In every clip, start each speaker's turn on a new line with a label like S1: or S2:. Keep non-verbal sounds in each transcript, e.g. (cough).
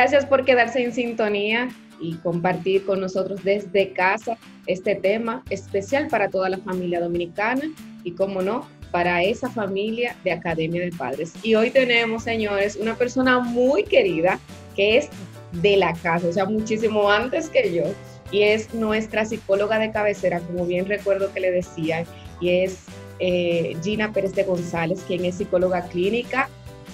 S1: Gracias por quedarse en sintonía y compartir con nosotros desde casa este tema especial para toda la familia dominicana y, como no, para esa familia de Academia de Padres. Y hoy tenemos, señores, una persona muy querida que es de la casa, o sea, muchísimo antes que yo, y es nuestra psicóloga de cabecera, como bien recuerdo que le decía, y es eh, Gina Pérez de González, quien es psicóloga clínica,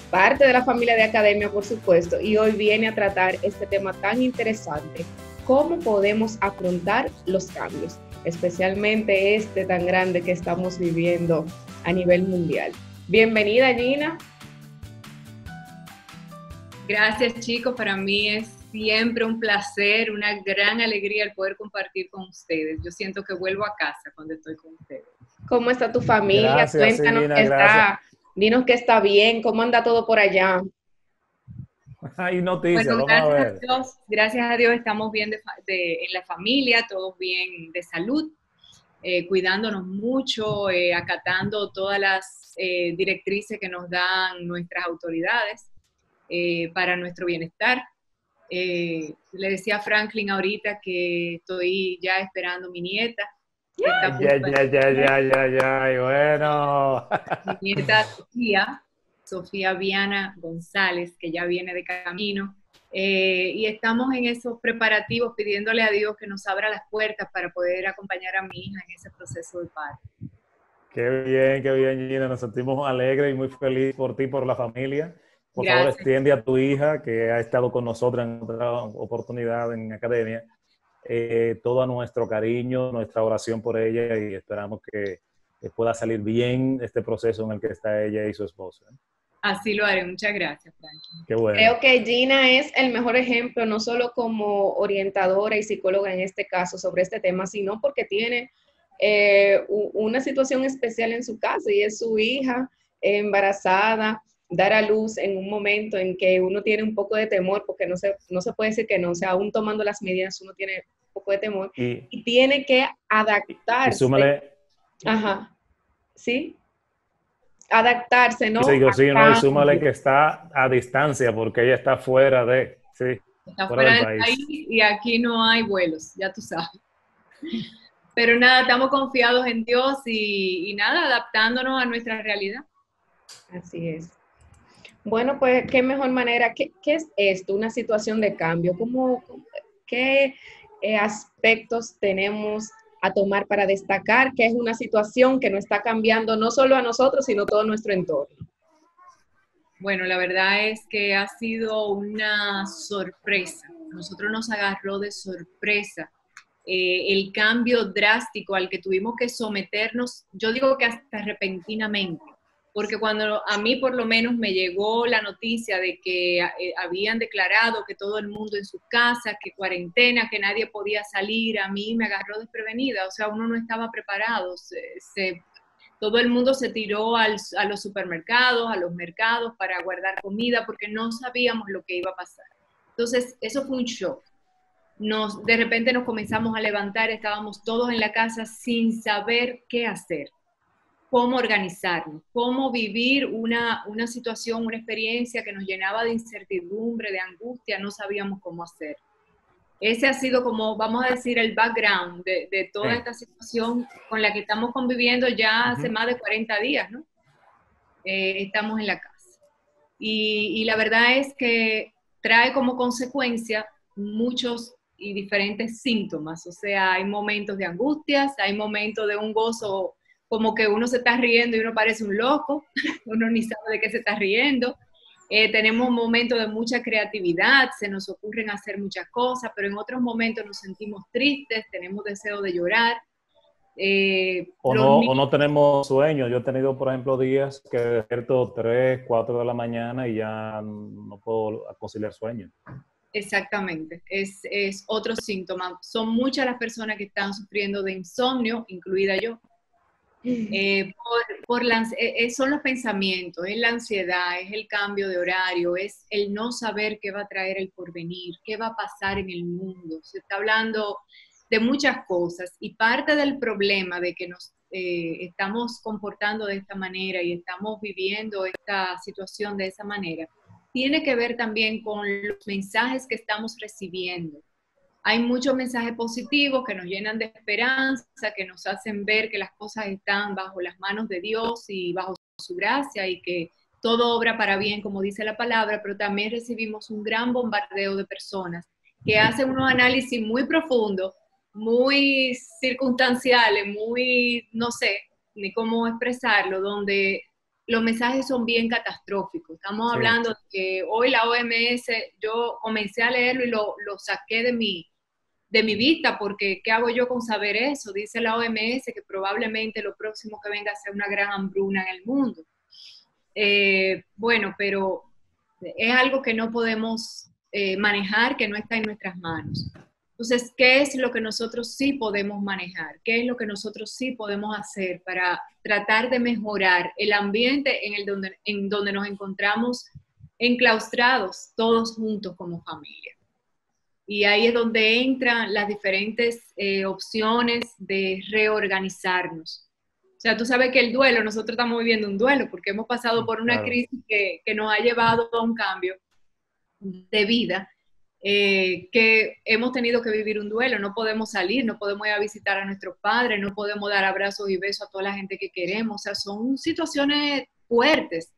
S1: parte de la familia de academia, por supuesto, y hoy viene a tratar este tema tan interesante, cómo podemos afrontar los cambios, especialmente este tan grande que estamos viviendo a nivel mundial. Bienvenida, Gina.
S2: Gracias, chicos. Para mí es siempre un placer, una gran alegría el poder compartir con ustedes. Yo siento que vuelvo a casa cuando estoy con ustedes.
S1: ¿Cómo está tu familia? Cuéntanos que está, dinos que está bien, ¿cómo anda todo por allá?
S3: Hay noticias,
S2: gracias A Dios, gracias a Dios estamos bien en la familia, todos bien de salud, eh, cuidándonos mucho, eh, acatando todas las eh, directrices que nos dan nuestras autoridades para nuestro bienestar. le decía a Franklin ahorita que estoy ya esperando mi nieta,
S3: ya, ya, ya, ya, ya, ya, bueno.
S2: Mi nieta Sofía, Sofía Viana González, que ya viene de camino. Eh, y estamos en esos preparativos pidiéndole a Dios que nos abra las puertas para poder acompañar a mi hija en ese proceso de parto.
S3: Qué bien, qué bien, Gina. Nos sentimos alegres y muy felices por ti, por la familia. Por favor, extiende a tu hija que ha estado con nosotros en otra oportunidad en academia eh, todo nuestro cariño, nuestra oración por ella y esperamos que, pueda salir bien este proceso en el que está ella y su esposo. ¿eh?
S2: Así lo haré. Muchas gracias, Franklin.
S1: Qué bueno. Creo que Gina es el mejor ejemplo, no solo como orientadora y psicóloga en este caso sobre este tema, sino porque tiene eh, una situación especial en su casa y es su hija embarazada dar a luz en un momento en que uno tiene un poco de temor, porque no se, no se puede decir que no, o sea, aún tomando las medidas uno tiene poco de temor y, tiene que adaptarse. Y súmale. Ajá. ¿Sí? Adaptarse, ¿no?
S3: Sí, sí, no, y súmale que está a distancia porque ella está fuera de, sí.
S2: Está fuera, del, país. y aquí no hay vuelos, ya tú sabes. Pero nada, estamos confiados en Dios y, y nada, adaptándonos a nuestra realidad.
S1: Así es. Bueno, pues qué mejor manera, ¿qué, es esto? Una situación de cambio. ¿Cómo, ¿Qué aspectos tenemos a tomar para destacar que es una situación que no está cambiando no solo a nosotros, sino todo nuestro entorno?
S2: Bueno, la verdad es que ha sido una sorpresa. nosotros nos agarró de sorpresa eh, el cambio drástico al que tuvimos que someternos, yo digo que hasta repentinamente porque cuando a mí por lo menos me llegó la noticia de que eh, habían declarado que todo el mundo en sus casas, que cuarentena, que nadie podía salir, a mí me agarró desprevenida, o sea, uno no estaba preparado, todo el mundo se tiró a los supermercados, a los mercados para guardar comida porque no sabíamos lo que iba a pasar. Entonces, eso fue un shock. Nos, de repente nos comenzamos a levantar, estábamos todos en la casa sin saber qué hacer cómo organizarnos, cómo vivir una, una, situación, una experiencia que nos llenaba de incertidumbre, de angustia, no sabíamos cómo hacer. Ese ha sido como, vamos a decir, el background de, de toda esta situación con la que estamos conviviendo ya hace más de 40 días, ¿no? Eh, estamos en la casa. Y, y la verdad es que trae como consecuencia muchos y diferentes síntomas, o sea, hay momentos de angustias, hay momentos de un gozo como que uno se está riendo y uno parece un loco, (laughs) uno ni sabe de qué se está riendo. Eh, tenemos momentos de mucha creatividad, se nos ocurren hacer muchas cosas, pero en otros momentos nos sentimos tristes, tenemos deseo de llorar.
S3: Eh, o, no, o, no, tenemos sueño. Yo he tenido, por ejemplo, días que despierto 3, 4 de la mañana y ya no puedo conciliar sueño.
S2: Exactamente, es, es otro síntoma. Son muchas las personas que están sufriendo de insomnio, incluida yo. Eh, por, eh, eh, son los pensamientos, es la ansiedad, es el cambio de horario, es el no saber qué va a traer el porvenir, qué va a pasar en el mundo. Se está hablando de muchas cosas y parte del problema de que nos estamos comportando de esta manera y estamos viviendo esta situación de esa manera tiene que ver también con los mensajes que estamos recibiendo. Hay muchos mensajes positivos que nos llenan de esperanza, que nos hacen ver que las cosas están bajo las manos de Dios y bajo su gracia y que todo obra para bien, como dice la palabra, pero también recibimos un gran bombardeo de personas que hacen unos análisis muy profundos, muy circunstanciales, muy, no sé ni cómo expresarlo, donde los mensajes son bien catastróficos. Estamos hablando de que hoy la OMS, yo comencé a leerlo y lo, lo, saqué de mi, de mi vista, porque ¿qué hago yo con saber eso? Dice la OMS que probablemente lo próximo que venga sea una gran hambruna en el mundo. Eh, bueno, pero es algo que no podemos eh, manejar, que no está en nuestras manos. Entonces, ¿qué es lo que nosotros sí podemos manejar? ¿Qué es lo que nosotros sí podemos hacer para tratar de mejorar el ambiente en, el donde, en donde nos encontramos enclaustrados todos juntos como familia? Y ahí es donde entran las diferentes eh, opciones de reorganizarnos. O sea, tú sabes que el duelo, nosotros estamos viviendo un duelo porque hemos pasado por una crisis que, que nos ha llevado a un cambio de vida eh, que hemos tenido que vivir un duelo, no podemos salir, no podemos ir a visitar a nuestros padres, no podemos dar abrazos y besos a toda la gente que queremos, o sea, son situaciones fuertes.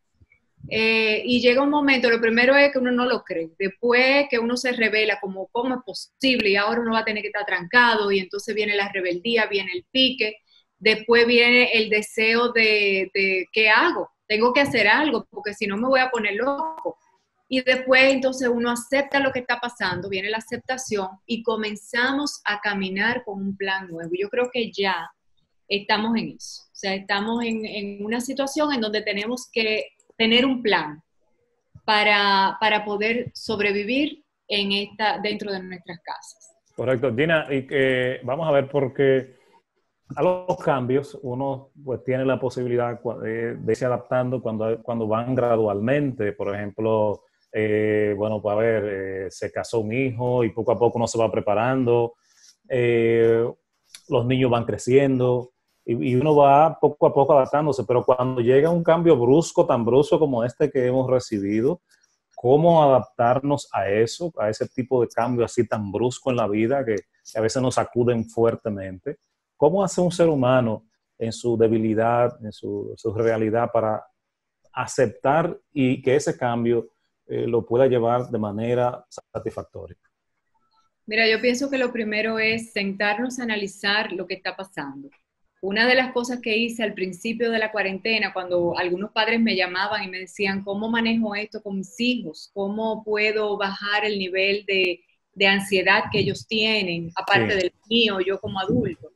S2: Eh, y llega un momento, lo primero es que uno no lo cree, después que uno se revela como cómo es posible y ahora uno va a tener que estar trancado y entonces viene la rebeldía, viene el pique, después viene el deseo de, de ¿qué hago? Tengo que hacer algo porque si no me voy a poner loco y después entonces uno acepta lo que está pasando, viene la aceptación y comenzamos a caminar con un plan nuevo. Yo creo que ya estamos en eso. O sea, estamos en, una situación en donde tenemos que tener un plan para, para poder sobrevivir en esta, dentro de nuestras casas.
S3: Correcto. Dina, y, que vamos a ver porque a los cambios uno pues tiene la posibilidad de, irse adaptando cuando, cuando van gradualmente. Por ejemplo, eh, bueno, pues ver, eh, se casó un hijo y poco a poco uno se va preparando, eh, los niños van creciendo y, uno va poco a poco adaptándose, pero cuando llega un cambio brusco, tan brusco como este que hemos recibido, ¿cómo adaptarnos a eso, a ese tipo de cambio así tan brusco en la vida que, a veces nos sacuden fuertemente? ¿Cómo hace un ser humano en su debilidad, en su, su realidad para aceptar y que ese cambio eh, lo pueda llevar de manera satisfactoria?
S2: Mira, yo pienso que lo primero es sentarnos a analizar lo que está pasando. Una de las cosas que hice al principio de la cuarentena, cuando algunos padres me llamaban y me decían, ¿cómo manejo esto con mis hijos? ¿Cómo puedo bajar el nivel de, de ansiedad que ellos tienen, aparte del mío, yo como adulto?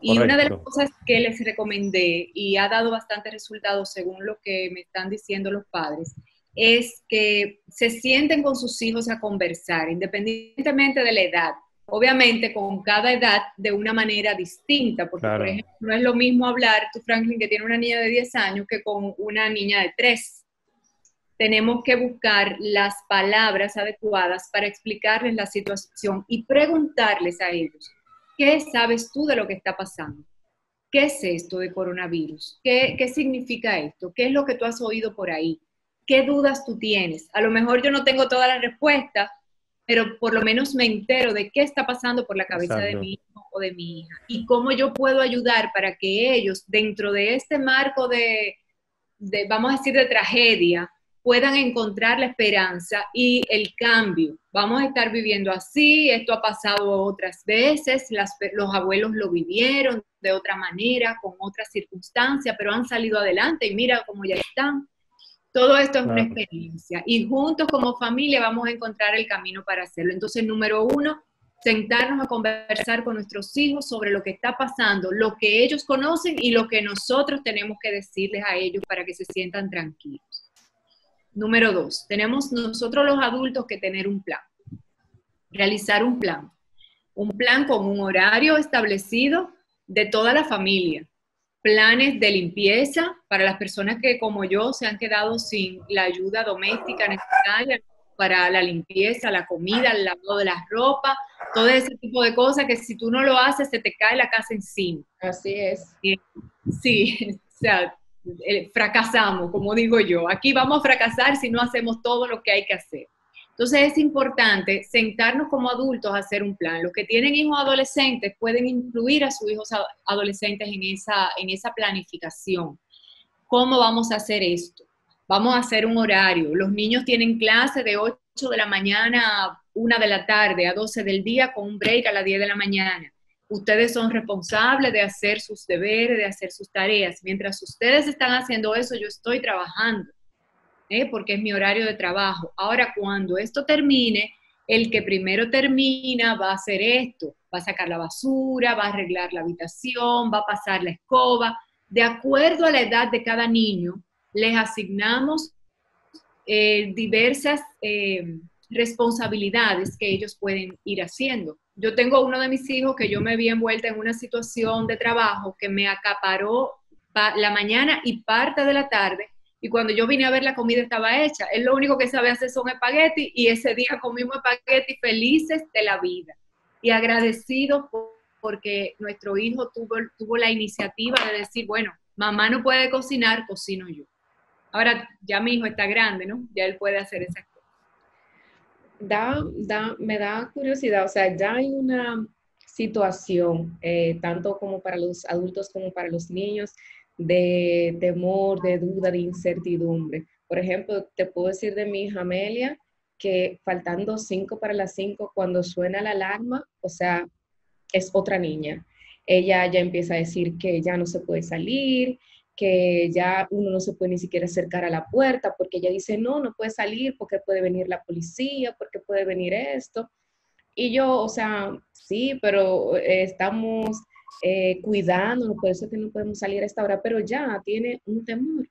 S2: Y una de las cosas que les recomendé y ha dado bastante resultados según lo que me están diciendo los padres, es que se sienten con sus hijos a conversar, independientemente de la edad. Obviamente con cada edad de una manera distinta, porque por ejemplo no es lo mismo hablar, tú Franklin, que tiene una niña de 10 años, que con una niña de 3. Tenemos que buscar las palabras adecuadas para explicarles la situación y preguntarles a ellos, ¿qué sabes tú de lo que está pasando? ¿Qué es esto de coronavirus? ¿Qué, qué significa esto? ¿Qué es lo que tú has oído por ahí? ¿qué dudas tú tienes? A lo mejor yo no tengo toda la respuesta, pero por lo menos me entero de qué está pasando por la cabeza de mi hijo o de mi hija y cómo yo puedo ayudar para que ellos, dentro de este marco de, vamos a decir, de tragedia, puedan encontrar la esperanza y el cambio. Vamos a estar viviendo así, esto ha pasado otras veces, los abuelos lo vivieron de otra manera, con otras circunstancias, pero han salido adelante y mira cómo ya están. Todo esto es una experiencia y juntos como familia vamos a encontrar el camino para hacerlo. Entonces, número uno, sentarnos a conversar con nuestros hijos sobre lo que está pasando, lo que ellos conocen y lo que nosotros tenemos que decirles a ellos para que se sientan tranquilos. Número dos, tenemos nosotros los adultos que tener un plan, realizar un plan, un plan con un horario establecido de toda la familia, planes de limpieza para las personas que como yo se han quedado sin la ayuda doméstica necesaria para la limpieza, la comida, el lavado de las ropas, todo ese tipo de cosas que si tú no lo haces se te cae la casa encima.
S1: Así es.
S2: Sí, (laughs) o sea, eh, fracasamos, como digo yo. Aquí vamos a fracasar si no hacemos todo lo que hay que hacer. Entonces es importante sentarnos como adultos a hacer un plan. Los que tienen hijos adolescentes pueden incluir a sus hijos adolescentes en esa, en esa planificación. ¿Cómo vamos a hacer esto? Vamos a hacer un horario. Los niños tienen clase de 8 de la mañana a 1 de la tarde, a 12 del día, con un break a las 10 de la mañana. Ustedes son responsables de hacer sus deberes, de hacer sus tareas. Mientras ustedes están haciendo eso, yo estoy trabajando. ¿Eh? porque es mi horario de trabajo. Ahora, cuando esto termine, el que primero termina va a hacer esto, va a sacar la basura, va a arreglar la habitación, va a pasar la escoba. De acuerdo a la edad de cada niño, les asignamos eh, diversas eh, responsabilidades que ellos pueden ir haciendo. Yo tengo uno de mis hijos que yo me vi envuelta en una situación de trabajo que me acaparó la mañana y parte de la tarde y cuando yo vine a ver la comida estaba hecha. Él lo único que sabe hacer son espagueti y ese día comimos espagueti felices de la vida y agradecidos porque nuestro hijo tuvo, tuvo la iniciativa de decir, bueno, mamá no puede cocinar, cocino yo. Ahora ya mi hijo está grande, ¿no? Ya él puede hacer esas cosas.
S1: Da, da, me da curiosidad, o sea, ya hay una situación, eh, tanto como para los adultos como para los niños, de temor, de duda, de incertidumbre. Por ejemplo, te puedo decir de mi hija Amelia que faltando cinco para las cinco, cuando suena la alarma, o sea, es otra niña. Ella ya empieza a decir que ya no se puede salir, que ya uno no se puede ni siquiera acercar a la puerta, porque ella dice, no, no puede salir porque puede venir la policía, porque puede venir esto. Y yo, o sea, sí, pero estamos eh, cuidándonos, por eso que no podemos salir a esta hora, pero ya tiene un temor.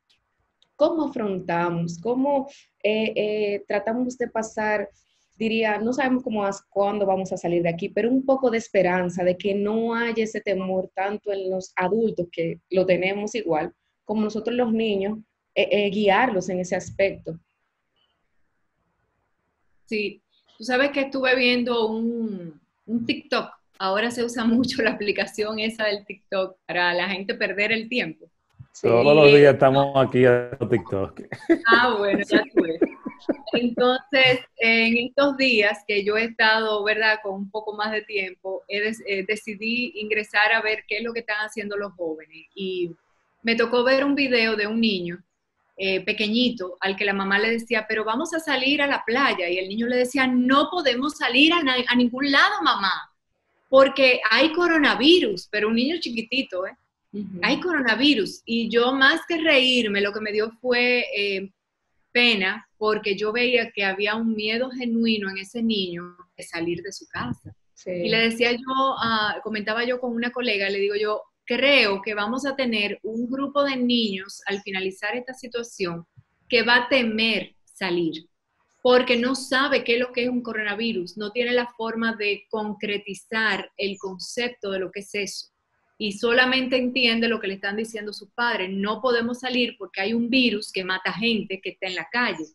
S1: ¿Cómo afrontamos? ¿Cómo eh, eh, tratamos de pasar? Diría, no sabemos cómo, cuándo vamos a salir de aquí, pero un poco de esperanza de que no haya ese temor tanto en los adultos, que lo tenemos igual, como nosotros los niños, eh, guiarlos en ese aspecto.
S2: Sí, tú sabes que estuve viendo un, un TikTok ahora se usa (laughs) mucho la aplicación esa del TikTok para la gente perder el tiempo.
S3: Todos los días estamos aquí en TikTok.
S2: Ah, bueno, ya tuve. Entonces, en estos días que yo he estado, ¿verdad?, con un poco más de tiempo, he decidí ingresar a ver qué es lo que están haciendo los jóvenes. Y me tocó ver un video de un niño eh, pequeñito al que la mamá le decía, pero vamos a salir a la playa. Y el niño le decía, no podemos salir a, a ningún lado, mamá porque hay coronavirus, pero un niño chiquitito, ¿eh? Hay coronavirus. Y yo más que reírme, lo que me dio fue eh, pena, porque yo veía que había un miedo genuino en ese niño de salir de su casa. Y le decía yo, ah, comentaba yo con una colega, le digo yo, creo que vamos a tener un grupo de niños al finalizar esta situación que va a temer salir porque no sabe qué es lo que es un coronavirus, no tiene la forma de concretizar el concepto de lo que es eso. Y solamente entiende lo que le están diciendo sus padres. No podemos salir porque hay un virus que mata gente que está en la calle.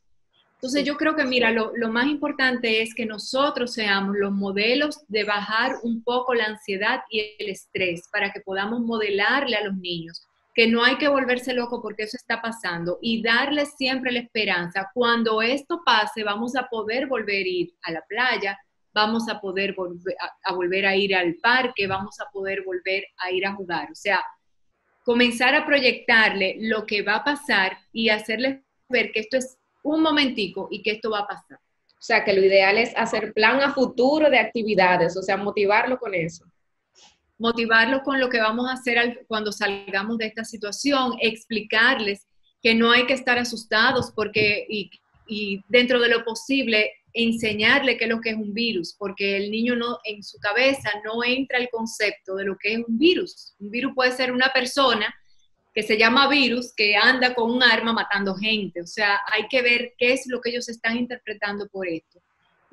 S2: Entonces yo creo que, mira, lo, lo, más importante es que nosotros seamos los modelos de bajar un poco la ansiedad y el estrés para que podamos modelarle a los niños que no hay que volverse loco porque eso está pasando y darle siempre la esperanza. Cuando esto pase, vamos a poder volver a ir a la playa, vamos a poder volver a, volver a ir al parque, vamos a poder volver a ir a jugar. O sea, comenzar a proyectarle lo que va a pasar y hacerle ver que esto es un momentico y que esto va a pasar.
S1: O sea, que lo ideal es hacer plan a futuro de actividades, o sea, motivarlo con eso
S2: motivarlos con lo que vamos a hacer cuando salgamos de esta situación, explicarles que no hay que estar asustados porque, y, dentro de lo posible, enseñarle qué es lo que es un virus, porque el niño no, en su cabeza no entra el concepto de lo que es un virus. Un virus puede ser una persona que se llama virus, que anda con un arma matando gente. O sea, hay que ver qué es lo que ellos están interpretando por esto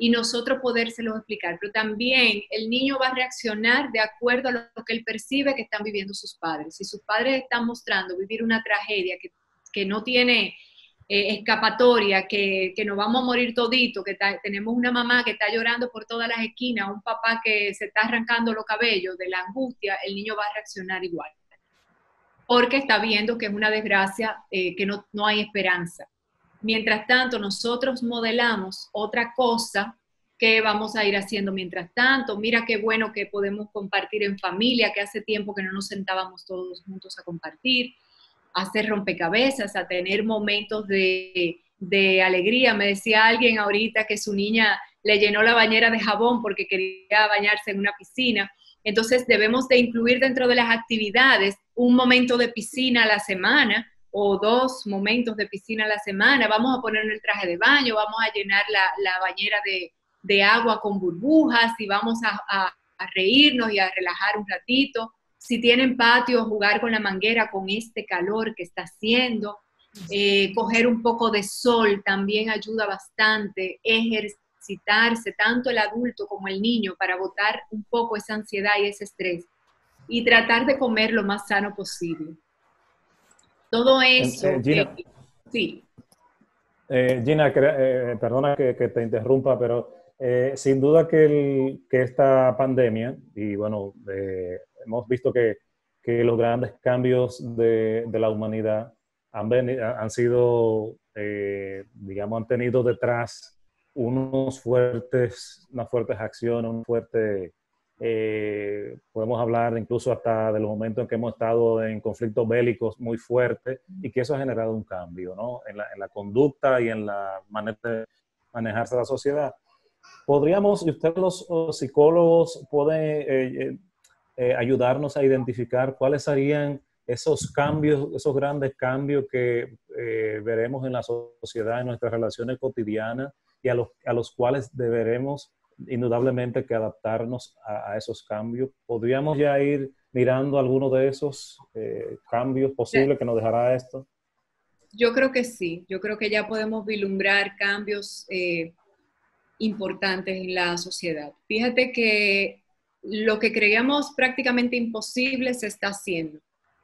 S2: y nosotros podérselos explicar. Pero también el niño va a reaccionar de acuerdo a lo que él percibe que están viviendo sus padres. Si sus padres están mostrando vivir una tragedia que, que no tiene eh, escapatoria, que, que, nos vamos a morir todito, que tenemos una mamá que está llorando por todas las esquinas, un papá que se está arrancando los cabellos de la angustia, el niño va a reaccionar igual. porque está viendo que es una desgracia, eh, que no, no hay esperanza. Mientras tanto, nosotros modelamos otra cosa que vamos a ir haciendo mientras tanto. Mira qué bueno que podemos compartir en familia, que hace tiempo que no nos sentábamos todos juntos a compartir, a hacer rompecabezas, a tener momentos de, alegría. Me decía alguien ahorita que su niña le llenó la bañera de jabón porque quería bañarse en una piscina. Entonces debemos de incluir dentro de las actividades un momento de piscina a la semana o dos momentos de piscina a la semana. Vamos a poner el traje de baño, vamos a llenar la, bañera de, agua con burbujas y vamos a, reírnos y a relajar un ratito. Si tienen patio, jugar con la manguera con este calor que está haciendo. Eh, coger un poco de sol también ayuda bastante. Ejercitarse, tanto el adulto como el niño, para botar un poco esa ansiedad y ese estrés. Y tratar de comer lo más sano posible. Todo eso. Eh, Gina, sí.
S3: Eh, Gina, eh, perdona que, te interrumpa, pero sin duda que, esta pandemia, y bueno, hemos visto que, los grandes cambios de, la humanidad han, han sido, digamos, han tenido detrás unos fuertes, unas fuertes acciones, un fuerte eh, podemos hablar incluso hasta de los momentos en que hemos estado en conflictos bélicos muy fuertes y que eso ha generado un cambio ¿no? en, la, en la conducta y en la manera de manejarse la sociedad. Podríamos, y ustedes los, psicólogos pueden eh, eh, ayudarnos a identificar cuáles serían esos cambios, esos grandes cambios que veremos en la sociedad, en nuestras relaciones cotidianas y a los, a los cuales deberemos indudablemente que adaptarnos a, esos cambios. ¿Podríamos ya ir mirando algunos de esos eh, cambios posibles que nos dejará esto?
S2: Yo creo que sí, yo creo que ya podemos vislumbrar cambios eh, importantes en la sociedad. Fíjate que lo que creíamos prácticamente imposible se está haciendo.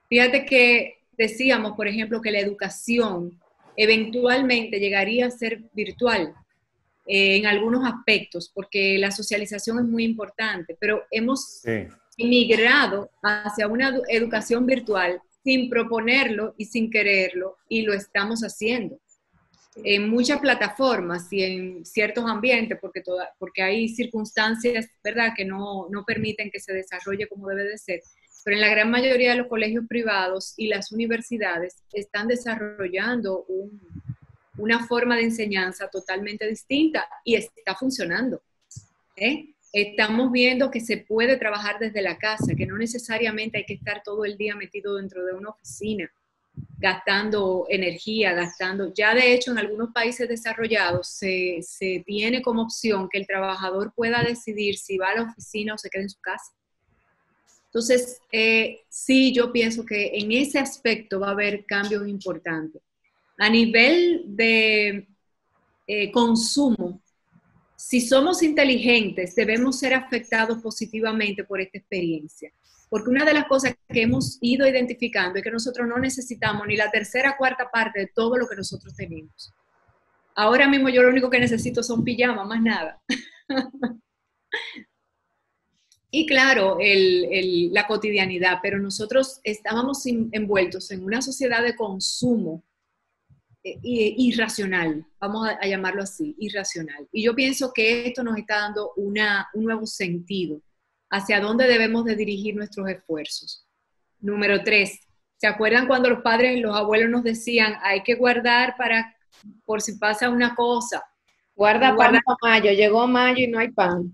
S2: Fíjate que decíamos, por ejemplo, que la educación eventualmente llegaría a ser virtual eh, en algunos aspectos, porque la socialización es muy importante, pero hemos migrado hacia una educación virtual sin proponerlo y sin quererlo, y lo estamos haciendo en muchas plataformas y en ciertos ambientes, porque, toda, porque hay circunstancias, ¿verdad?, que no, no permiten que se desarrolle como debe de ser. Pero en la gran mayoría de los colegios privados y las universidades están desarrollando un, una forma de enseñanza totalmente distinta y está funcionando. ¿eh? Estamos viendo que se puede trabajar desde la casa, que no necesariamente hay que estar todo el día metido dentro de una oficina, gastando energía, gastando... Ya de hecho en algunos países desarrollados se, tiene como opción que el trabajador pueda decidir si va a la oficina o se queda en su casa. Entonces, eh, sí, yo pienso que en ese aspecto va a haber cambios importantes. A nivel de eh, consumo, si somos inteligentes, debemos ser afectados positivamente por esta experiencia. Porque una de las cosas que hemos ido identificando es que nosotros no necesitamos ni la tercera cuarta parte de todo lo que nosotros tenemos. Ahora mismo yo lo único que necesito son pijamas, más nada. (laughs) y claro, la cotidianidad, pero nosotros estábamos envueltos en una sociedad de consumo irracional, vamos a, llamarlo así, irracional. Y yo pienso que esto nos está dando una, un nuevo sentido hacia dónde debemos de dirigir nuestros esfuerzos. Número tres, ¿se acuerdan cuando los padres y los abuelos nos decían, hay que guardar para, por si pasa una cosa?
S1: Guarda para mayo, llegó mayo y no hay pan.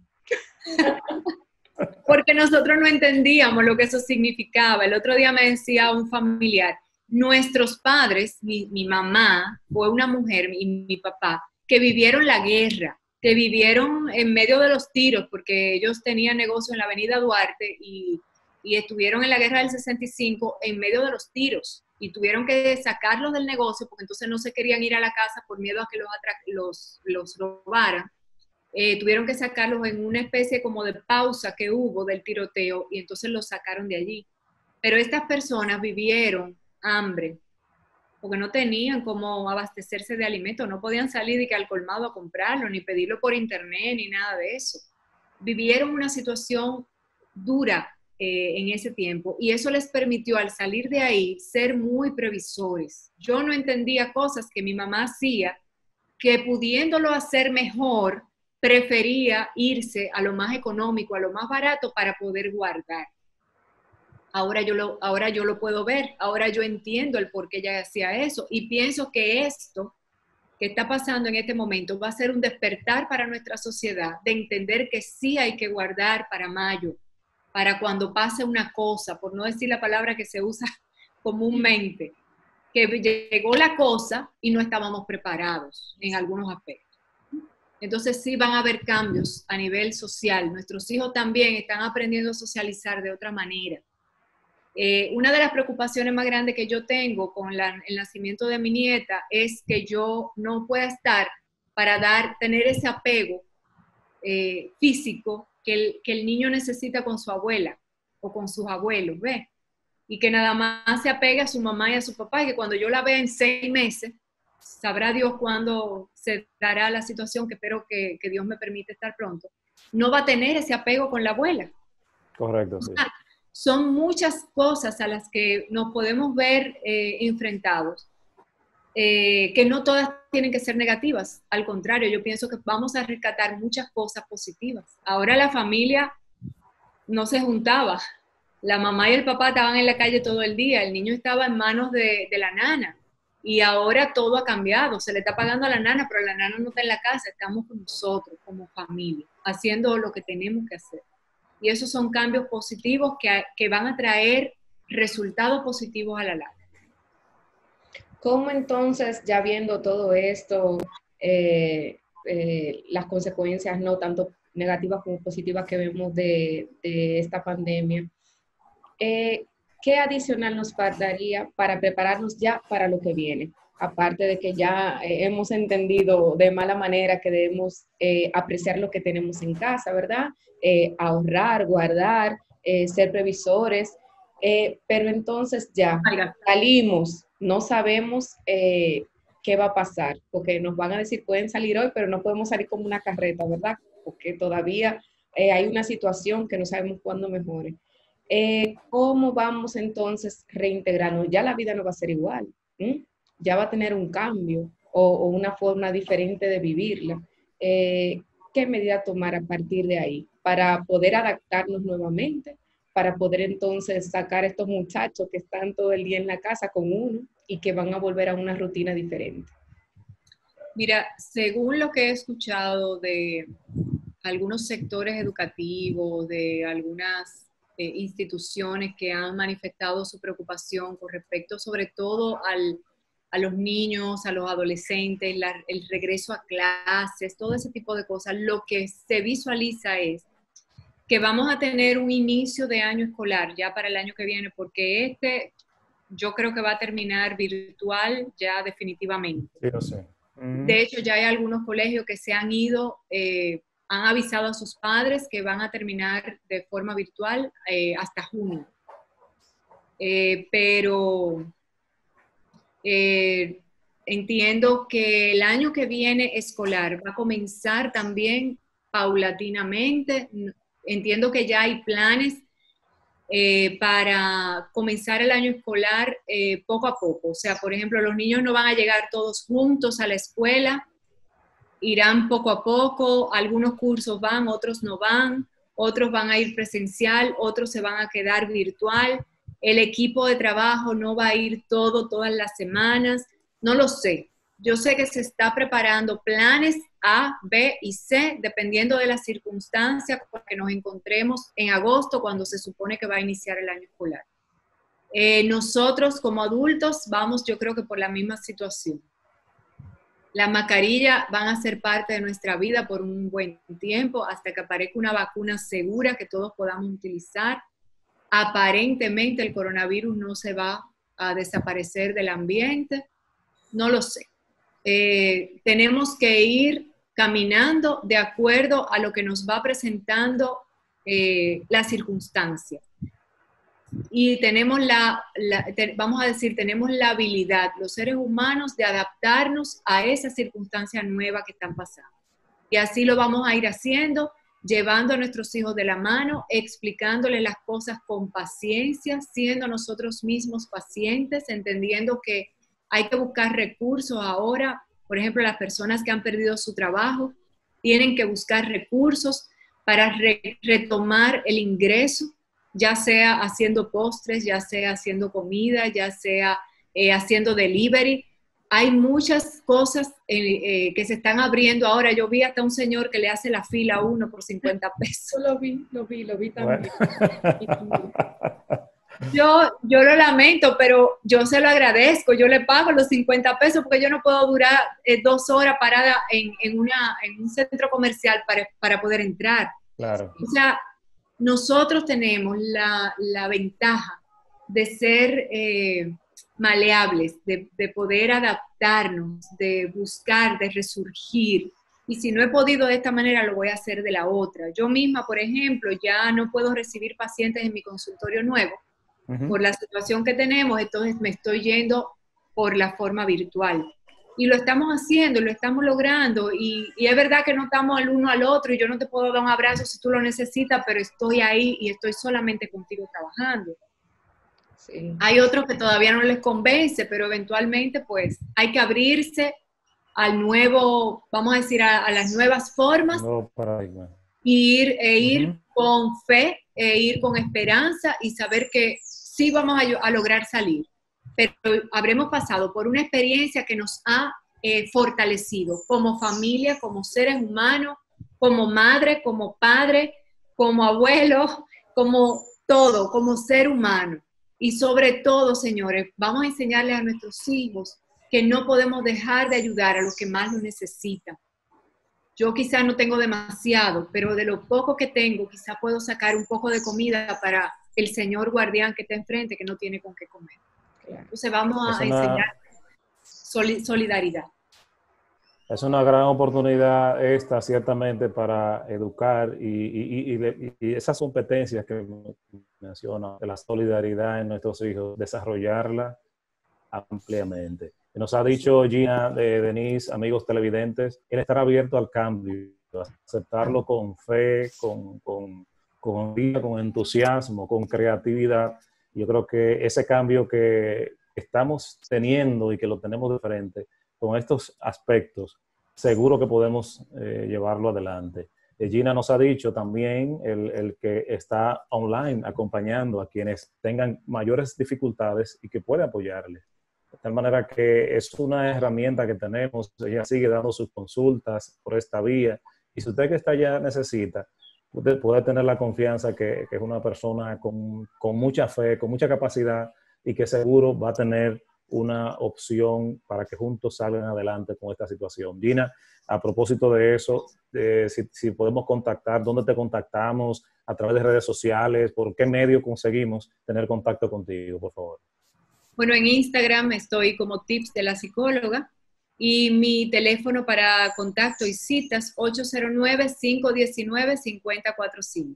S1: (laughs)
S2: Porque nosotros no entendíamos lo que eso significaba. El otro día me decía un familiar, nuestros padres, mi, mamá fue una mujer y mi, papá, que vivieron la guerra, que vivieron en medio de los tiros, porque ellos tenían negocio en la avenida Duarte y, estuvieron en la guerra del 65 en medio de los tiros y tuvieron que sacarlos del negocio porque entonces no se querían ir a la casa por miedo a que los, los, robaran. Eh, tuvieron que sacarlos en una especie como de pausa que hubo del tiroteo y entonces los sacaron de allí. Pero estas personas vivieron hambre, porque no tenían cómo abastecerse de alimentos, no podían salir de que al colmado a comprarlo, ni pedirlo por internet, ni nada de eso. Vivieron una situación dura eh, en ese tiempo y eso les permitió al salir de ahí ser muy previsores. Yo no entendía cosas que mi mamá hacía que pudiéndolo hacer mejor, prefería irse a lo más económico, a lo más barato para poder guardar. Ahora yo lo, ahora yo lo puedo ver, ahora yo entiendo el por qué ella hacía eso y pienso que esto que está pasando en este momento va a ser un despertar para nuestra sociedad de entender que sí hay que guardar para mayo, para cuando pase una cosa, por no decir la palabra que se usa (laughs) comúnmente, que llegó la cosa y no estábamos preparados en algunos aspectos. Entonces sí van a haber cambios a nivel social. Nuestros hijos también están aprendiendo a socializar de otra manera. Eh, una de las preocupaciones más grandes que yo tengo con el nacimiento de mi nieta es que yo no pueda estar para dar, tener ese apego eh, físico que el, que el niño necesita con su abuela o con sus abuelos, ¿ve? Y que nada más se apega a su mamá y a su papá y que cuando yo la vea en seis meses, sabrá Dios cuándo se dará la situación, que espero que, que, Dios me permite estar pronto, no va a tener ese apego con la abuela.
S3: Correcto, sí
S2: son muchas cosas a las que nos podemos ver eh, enfrentados, eh, que no todas tienen que ser negativas. Al contrario, yo pienso que vamos a rescatar muchas cosas positivas. Ahora la familia no se juntaba. La mamá y el papá estaban en la calle todo el día, el niño estaba en manos de, de la nana. Y ahora todo ha cambiado, se le está pagando a la nana, pero la nana no está en la casa, estamos con nosotros como familia, haciendo lo que tenemos que hacer y esos son cambios positivos que, van a traer resultados positivos a la larga.
S1: ¿Cómo entonces, ya viendo todo esto, eh, eh, las consecuencias no tanto negativas como positivas que vemos de, esta pandemia, eh, ¿qué adicional nos faltaría para prepararnos ya para lo que viene? Aparte de que ya hemos entendido de mala manera que debemos apreciar lo que tenemos en casa, ¿verdad? Eh, ahorrar, guardar, eh, ser previsores, eh, pero entonces ya salimos, no sabemos qué va a pasar, porque nos van a decir, pueden salir hoy, pero no podemos salir como una carreta, ¿verdad? Porque todavía hay una situación que no sabemos cuándo mejore. ¿Cómo vamos entonces reintegrarnos? Ya la vida no va a ser igual, ya va a tener un cambio o, una forma diferente de vivirla. ¿Qué medida tomar a partir de ahí? para poder adaptarnos nuevamente, para poder entonces sacar a estos muchachos que están todo el día en la casa con uno y que van a volver a una rutina diferente.
S2: Mira, según lo que he escuchado de algunos sectores educativos, de algunas eh, instituciones que han manifestado su preocupación con respecto sobre todo al, a los niños, a los adolescentes, el regreso a clases, todo ese tipo de cosas, lo que se visualiza es que vamos a tener un inicio de año escolar ya para el año que viene, porque este yo creo que va a terminar virtual ya definitivamente.
S3: Sí,
S2: mm. De hecho, ya hay algunos colegios que se han ido, eh, han avisado a sus padres que van a terminar de forma virtual eh, hasta junio. Eh, pero entiendo que el año que viene escolar va a comenzar también paulatinamente, entiendo que ya hay planes eh, para comenzar el año escolar eh, poco a poco. O sea, por ejemplo, los niños no van a llegar todos juntos a la escuela, irán poco a poco, algunos cursos van, otros no van, otros van a ir presencial, otros se van a quedar virtual, el equipo de trabajo no va a ir todo todas las semanas, no lo sé. Yo sé que se está preparando planes A, B y C, dependiendo de las circunstancias que nos encontremos en agosto, cuando se supone que va a iniciar el año escolar. Eh, nosotros como adultos vamos, yo creo que por la misma situación. La mascarilla van a ser parte de nuestra vida por un buen tiempo hasta que aparezca una vacuna segura que todos podamos utilizar. Aparentemente el coronavirus no se va a desaparecer del ambiente, no lo sé. Eh, tenemos que ir caminando de acuerdo a lo que nos va presentando eh, la circunstancia. Y tenemos la, vamos a decir, tenemos la habilidad, los seres humanos, de adaptarnos a esa circunstancia nueva que están pasando. Y así lo vamos a ir haciendo llevando a nuestros hijos de la mano, explicándoles las cosas con paciencia, siendo nosotros mismos pacientes, entendiendo que hay que buscar recursos ahora. Por ejemplo, las personas que han perdido su trabajo tienen que buscar recursos para retomar el ingreso, ya sea haciendo postres, ya sea haciendo comida, ya sea eh, haciendo delivery. Hay muchas cosas eh, eh, que se están abriendo ahora. Yo vi hasta un señor que le hace la fila a uno por 50 pesos.
S1: Lo vi, lo vi, lo vi también.
S2: Yo, yo lo lamento, pero yo se lo agradezco. Yo le pago los 50 pesos porque yo no puedo durar dos horas parada en, en, una, en un centro comercial para, para poder entrar.
S3: Claro.
S2: O sea, nosotros tenemos la, la ventaja de ser maleables, de, poder adaptarnos, de buscar, de resurgir. Y si no he podido de esta manera, lo voy a hacer de la otra. Yo misma, por ejemplo, ya no puedo recibir pacientes en mi consultorio nuevo por la situación que tenemos, entonces me estoy yendo por la forma virtual. Y lo estamos haciendo, lo estamos logrando. Y, y, es verdad que no estamos el uno al otro y yo no te puedo dar un abrazo si tú lo necesitas, pero estoy ahí y estoy solamente contigo trabajando. Hay otros que todavía no les convence, pero eventualmente pues hay que abrirse al nuevo, vamos a decir, a, las nuevas formas. Ir, e ir con fe, e ir con esperanza y saber que sí vamos a, lograr salir. Pero habremos pasado por una experiencia que nos ha eh, fortalecido como familia, como seres humanos, como madre, como padre, como abuelo, (laughs) como todo, como ser humano. Y sobre todo, señores, vamos a enseñarles a nuestros hijos que no podemos dejar de ayudar a los que más lo necesitan. Yo quizás no tengo demasiado, pero de lo poco que tengo, quizás puedo sacar un poco de comida para el señor guardián que está enfrente, que no tiene con qué comer. Entonces vamos a enseñar solidaridad.
S3: Es una gran oportunidad esta, ciertamente, para educar y, esas competencias que menciona, de la solidaridad en nuestros hijos, desarrollarla ampliamente. Nos ha dicho Gina de Denise, amigos televidentes, el estar abierto al cambio, aceptarlo con fe, con, con, con, con entusiasmo, con creatividad. Yo creo que ese cambio que estamos teniendo y que lo tenemos de frente, con estos aspectos, seguro que podemos eh, llevarlo adelante. Eh, Gina nos ha dicho también el, el, que está online acompañando a quienes tengan mayores dificultades y que puede apoyarles. De tal manera que es una herramienta que tenemos, ella sigue dando sus consultas por esta vía y si usted que está allá necesita, puede, puede tener la confianza que, que es una persona con, con mucha fe, con mucha capacidad y que seguro va a tener una opción para que juntos salgan adelante con esta situación. Gina, a propósito de eso, si, podemos contactar, dónde te contactamos, a través de redes sociales, por qué medio conseguimos tener contacto contigo, por favor.
S2: Bueno, en Instagram estoy como tips de la psicóloga y mi teléfono para contacto y citas 809-519-5045.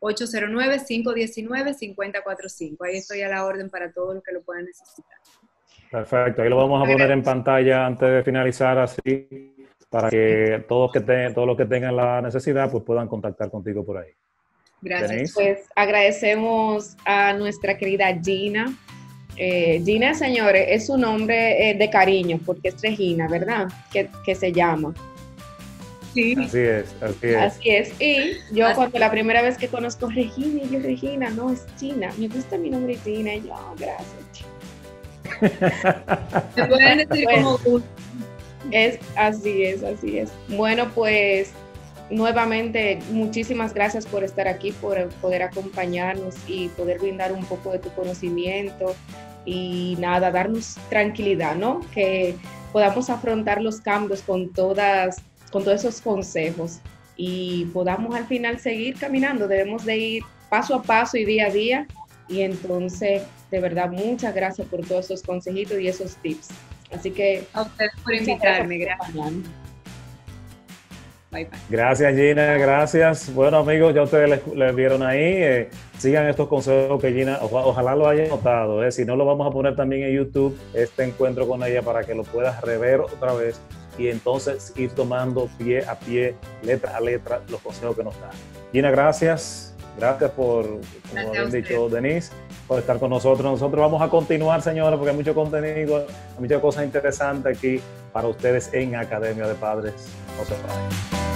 S2: 809-519-5045. Ahí estoy a la orden para todos los que lo puedan necesitar.
S3: Perfecto, ahí lo vamos a poner en pantalla antes de finalizar así, para que todos, que todos los que tengan la necesidad pues puedan contactar contigo por ahí.
S1: Gracias. Pues agradecemos a nuestra querida Gina. Eh, Gina, señores, es un nombre eh, de cariño porque es Regina, ¿verdad? Que, que se llama.
S3: Sí. Así es, así es.
S1: Así es. Y yo cuando la primera vez que conozco Regina, y yo Regina, no, es Gina. Me gusta mi nombre Gina. Y yo, oh, gracias. Pueden decir como Es así, es así es. Bueno, pues nuevamente muchísimas gracias por estar aquí, por poder acompañarnos y poder brindar un poco de tu conocimiento y nada, darnos tranquilidad, ¿no? Que podamos afrontar los cambios con todas, con todos esos consejos y podamos al final seguir caminando. Debemos de ir paso a paso y día a día y entonces de verdad, muchas gracias por todos esos consejitos y esos tips. Así que...
S2: A ustedes por invitarme, gracias.
S3: Bye, bye. Gracias Gina, gracias. Bueno amigos, ya ustedes les, vieron ahí. Eh, sigan estos consejos que Gina, ojalá lo hayan notado. Eh. Si no, lo vamos a poner también en YouTube, este encuentro con ella para que lo puedas rever otra vez y entonces ir tomando pie a pie, letra a letra, los consejos que nos da. Gina, gracias. Gracias por, como habían dicho Denise, por estar con nosotros. Nosotros vamos a continuar, señora, porque hay mucho contenido, hay muchas cosas interesantes aquí para ustedes en Academia de Padres. No se